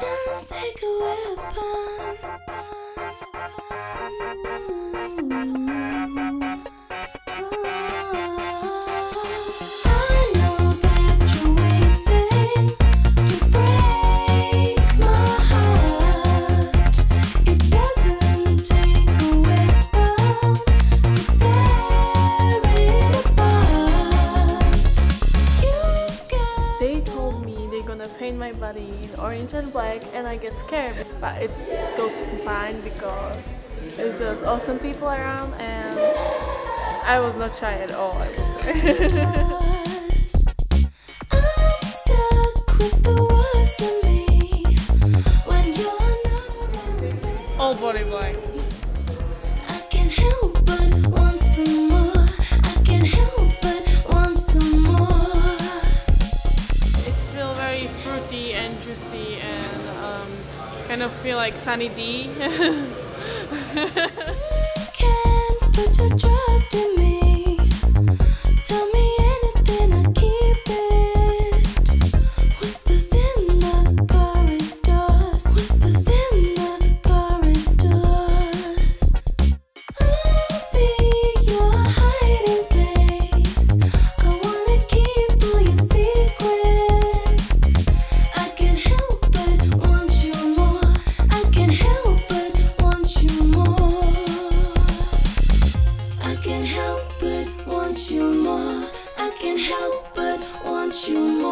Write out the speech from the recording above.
Doesn't take a weapon. Gonna paint my body in orange and black, and I get scared. But it goes fine because it's just awesome people around, and I was not shy at all. I would say. us. I'm stuck juicy, and um, kind of feel like Sunny D. help but want you more. I can't help but want you more.